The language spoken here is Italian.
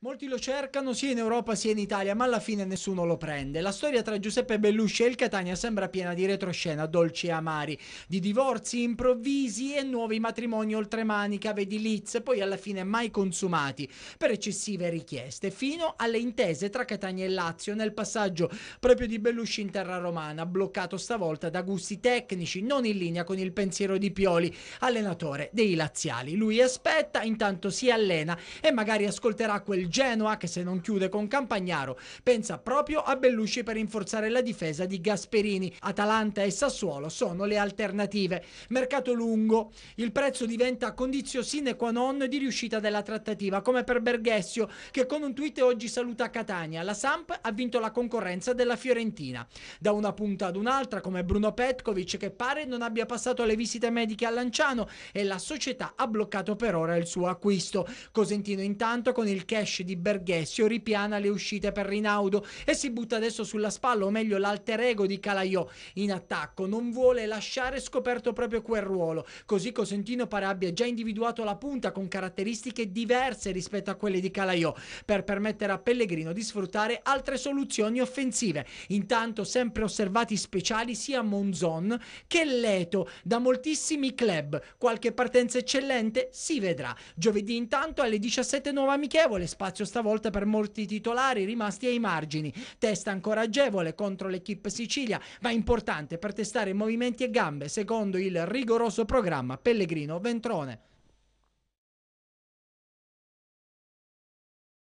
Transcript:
Molti lo cercano sia in Europa sia in Italia, ma alla fine nessuno lo prende. La storia tra Giuseppe Bellusci e il Catania sembra piena di retroscena dolci e amari, di divorzi improvvisi e nuovi matrimoni oltremanica, vedi Liz, poi alla fine mai consumati per eccessive richieste, fino alle intese tra Catania e Lazio nel passaggio proprio di Bellusci in terra romana, bloccato stavolta da gusti tecnici non in linea con il pensiero di Pioli, allenatore dei laziali. Lui aspetta, intanto si allena e magari ascolterà quel Genoa, che se non chiude con Campagnaro, pensa proprio a Bellusci per rinforzare la difesa di Gasperini. Atalanta e Sassuolo sono le alternative. Mercato lungo, il prezzo diventa condizio sine qua non di riuscita della trattativa, come per Berghessio, che con un tweet oggi saluta Catania. La Samp ha vinto la concorrenza della Fiorentina. Da una punta ad un'altra, come Bruno Petkovic, che pare non abbia passato le visite mediche a Lanciano e la società ha bloccato per ora il suo acquisto. Cosentino intanto con il cash di Berghessio ripiana le uscite per Rinaudo e si butta adesso sulla spalla, o meglio l'alter ego di Calaiò in attacco. Non vuole lasciare scoperto proprio quel ruolo. Così Cosentino pare abbia già individuato la punta con caratteristiche diverse rispetto a quelle di Calaiò per permettere a Pellegrino di sfruttare altre soluzioni offensive. Intanto sempre osservati speciali sia Monzon che Leto da moltissimi club. Qualche partenza eccellente si vedrà. Giovedì intanto alle 17 nuova amichevole, spazio spazio stavolta per molti titolari rimasti ai margini. Testa ancora agevole contro l'equipe Sicilia, ma importante per testare movimenti e gambe secondo il rigoroso programma Pellegrino Ventrone.